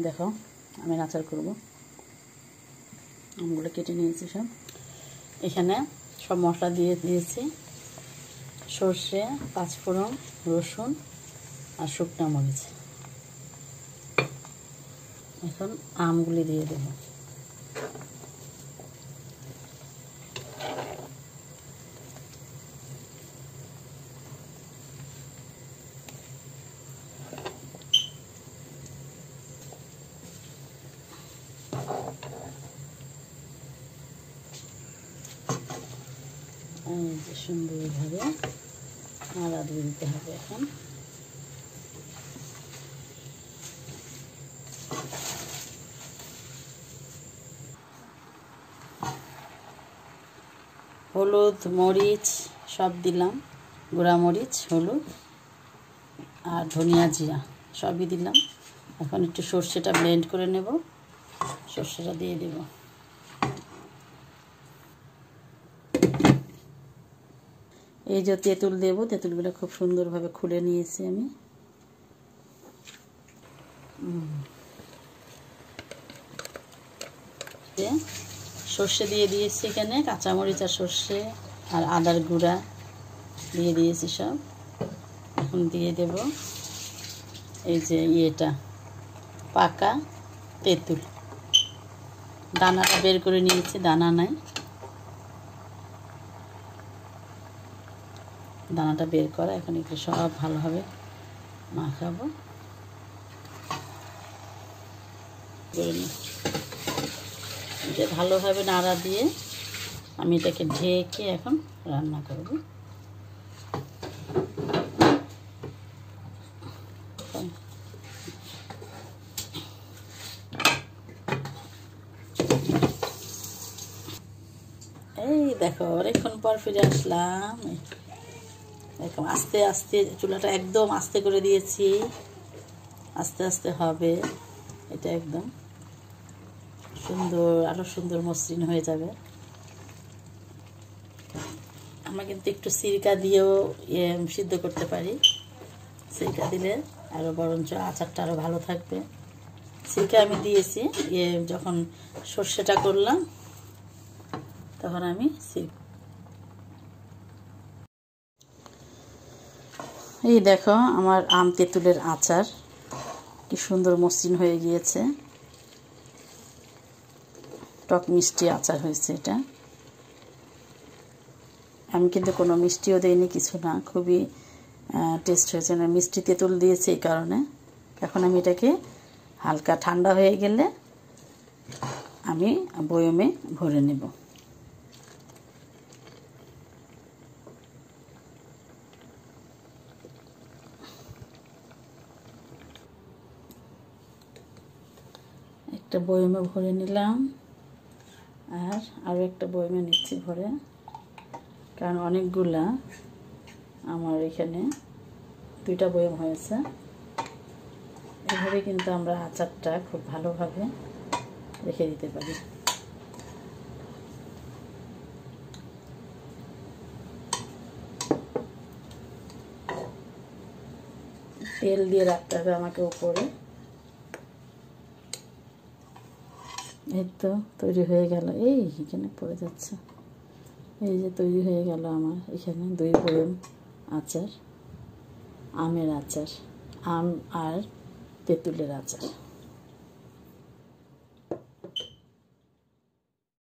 দেখো, আমি আচার করব। আমগুলো কেটে নিয়েছি সব। এখানে সব মশলা দিয়ে দিয়েছি। সর্ষে, পাঁচফোড়ন, রসুন আর শুকনো মরিচ। এখন আমগুলি দিয়ে দেবো। সুন্দরভাবে আদা দিয়ে দিতে হবে এখন। হলুদ, মরিচ সব দিলাম। গুঁড়া মরিচ, হলুদ আর ধনিয়া জিরা সবই দিলাম। এখন একটু সর্ষেটা ব্লেন্ড করে নেব। সর্ষেটা দিয়ে দেব। এই যে তেঁতুল দেব, তেঁতুলগুলো খুব সুন্দরভাবে খুলে নিয়েছি আমি। সর্ষে দিয়ে দিয়েছি এখানে, কাঁচামরিচ আর সর্ষে আর আদার গুঁড়া দিয়ে দিয়েছি সব। এখন দিয়ে দেব এই যে ইয়েটা, পাকা তেঁতুল। দানাটা বের করে নিয়েছি, দানা নাই। দানাটা বের করা, এখন একটু সব ভালোভাবে মাখাবো। এটা ভালোভাবে নাড়া দিয়ে আমি এটাকে ঢেকে এখন রান্না করব। এই দেখো, অনেকক্ষণ পর ফিরে আসলাম। এরকম আস্তে আস্তে চুলাটা একদম আস্তে করে দিয়েছি। আস্তে আস্তে হবে। এটা একদম সুন্দর আরও সুন্দর মসৃণ হয়ে যাবে। আমরা কিন্তু একটু সিরকা দিয়েও সিদ্ধ করতে পারি। সিরকা দিলে আরও বরঞ্চ আচারটা আরও ভালো থাকবে। সিরকা আমি দিয়েছি। ইয়ে যখন সর্ষেটা করলাম, তখন আমি সিরকা এই দেখো আমার আম তেঁতুলের আচার। কি সুন্দর মসৃণ হয়ে গিয়েছে। টক মিষ্টি আচার হয়েছে এটা। আমি কিন্তু কোনো মিষ্টিও দিইনি, কিছু না। খুবই টেস্ট হয়েছে। না মিষ্টি তেঁতুল দিয়েছে এই কারণে। এখন আমি এটাকে হালকা ঠান্ডা হয়ে গেলে আমি বয়মে ভরে নেব। একটা বয়মে ভরে নিলাম। আর আরও একটা বয়মে নিচ্ছি ভরে। কারণ অনেকগুলা আমার এখানে দুইটা বয়ম হয়েছে। এভাবে কিন্তু আমরা আচারটা খুব ভালোভাবে রেখে দিতে পারি। তেল দিয়ে রাখতে হবে আমাকে উপরে। এই তো তৈরি হয়ে গেল। এই এখানে পড়ে যাচ্ছে। এই যে তৈরি হয়ে গেল আমার। এখানে দুই বয়ম আচার। আমের আচার। আম আর তেঁতুলের আচার।